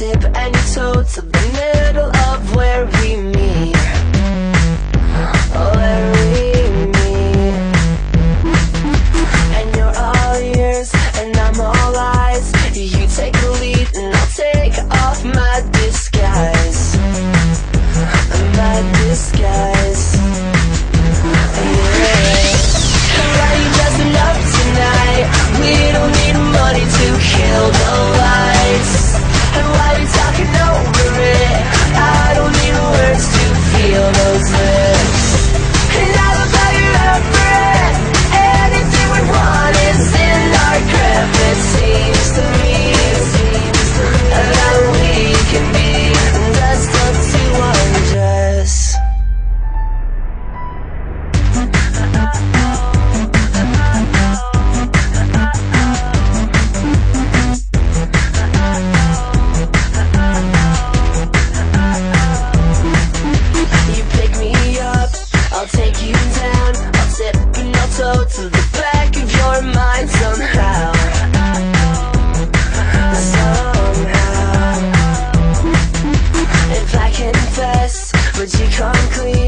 sip and but you come clean